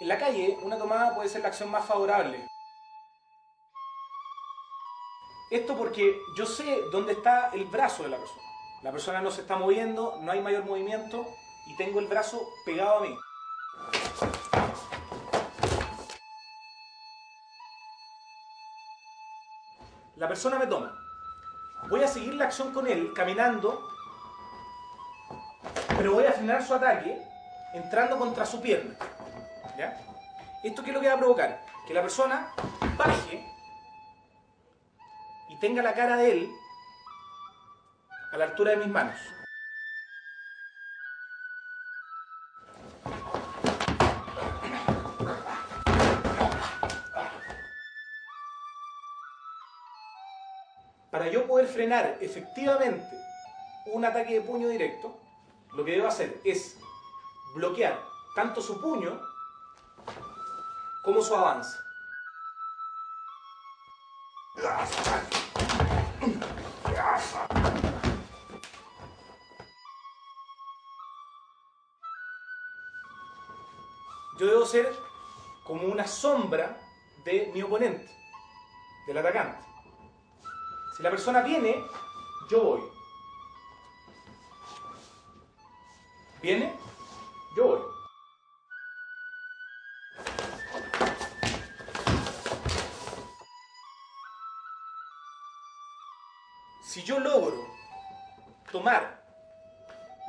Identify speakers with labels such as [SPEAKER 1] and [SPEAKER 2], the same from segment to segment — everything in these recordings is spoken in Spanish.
[SPEAKER 1] En la calle, una tomada puede ser la acción más favorable. Esto porque yo sé dónde está el brazo de la persona. La persona no se está moviendo, no hay mayor movimiento y tengo el brazo pegado a mí. La persona me toma. Voy a seguir la acción con él caminando, pero voy a frenar su ataque entrando contra su pierna. ¿Esto qué es lo que va a provocar? Que la persona baje y tenga la cara de él a la altura de mis manos. Para yo poder frenar efectivamente un ataque de puño directo, lo que debo hacer es bloquear tanto su puño como su avance. Yo debo ser como una sombra de mi oponente, del atacante. Si la persona viene, yo voy. ¿Viene? Si yo logro tomar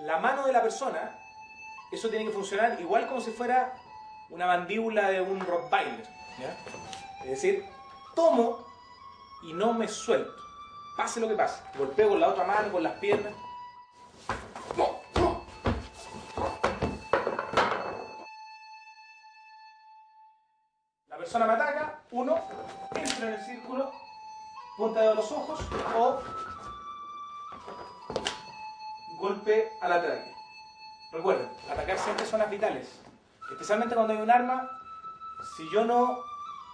[SPEAKER 1] la mano de la persona, eso tiene que funcionar igual como si fuera una mandíbula de un rottweiler. Es decir, tomo y no me suelto. Pase lo que pase. Golpeo con la otra mano, con las piernas. La persona me ataca, uno, entra en el círculo, punta de los ojos o golpe al ataque. Recuerden, atacar siempre zonas vitales. Especialmente cuando hay un arma, si yo no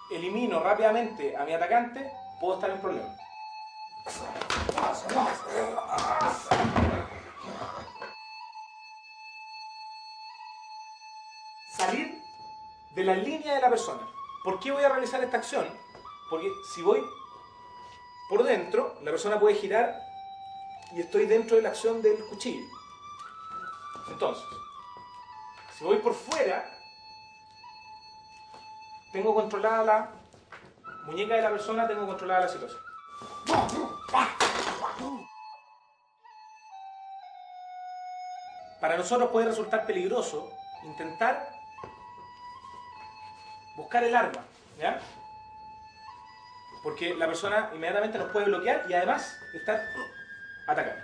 [SPEAKER 1] elimino rápidamente a mi atacante, puedo estar en problemas. Salir de la línea de la persona. ¿Por qué voy a realizar esta acción? Porque si voy por dentro, la persona puede girar y estoy dentro de la acción del cuchillo. Entonces, si voy por fuera, tengo controlada la muñeca de la persona, tengo controlada la situación. Para nosotros puede resultar peligroso intentar buscar el arma, ¿ya? Porque la persona inmediatamente nos puede bloquear y además estar atacando.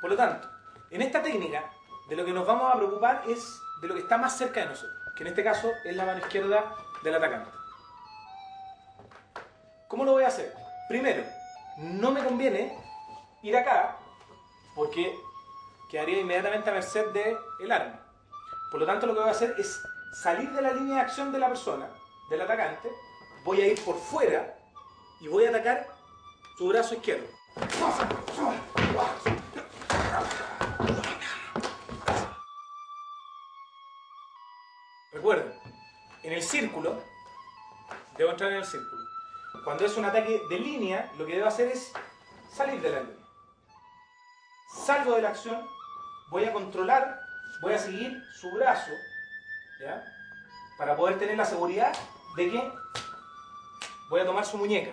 [SPEAKER 1] Por lo tanto, en esta técnica, de lo que nos vamos a preocupar es de lo que está más cerca de nosotros, que en este caso es la mano izquierda del atacante. ¿Cómo lo voy a hacer? Primero, no me conviene ir acá porque quedaría inmediatamente a merced del arma. Por lo tanto, lo que voy a hacer es salir de la línea de acción de la persona, del atacante, voy a ir por fuera y voy a atacar su brazo izquierdo. Recuerden, en el círculo, debo entrar en el círculo. Cuando es un ataque de línea, lo que debo hacer es salir de la línea. Salgo de la acción, voy a controlar, voy a seguir su brazo, ¿ya? Para poder tener la seguridad de que voy a tomar su muñeca.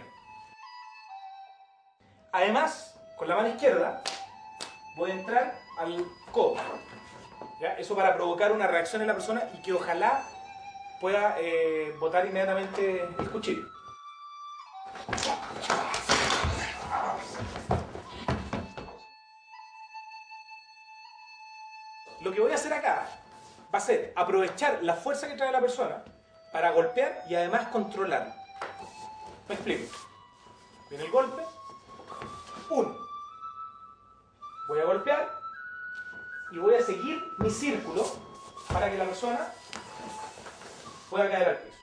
[SPEAKER 1] Además, con la mano izquierda, voy a entrar al codo. Eso para provocar una reacción en la persona y que ojalá pueda eh, botar inmediatamente el cuchillo. Lo que voy a hacer acá va a ser aprovechar la fuerza que trae la persona para golpear y además controlarlo. Me explico. Viene el golpe. Uno. Voy a golpear y voy a seguir mi círculo para que la persona pueda caer al piso.